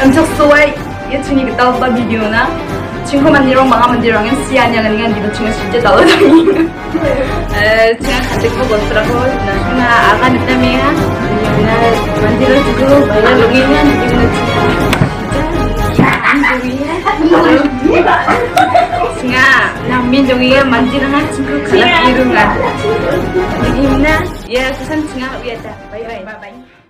Untuk sesuai ya cini kita lupa video na. Cingko mandirong mga mandirong yang sian yang dengan gitu cingko 실제 달라다니. Eh, cingko kantik ko gosrago na cingko akan namanya na mandirong juga bayar lunginya gitu cingko namin dongiya mandirong cingko biru nga. Jadi na ya susan singa biasa. Bye bye. Bye bye.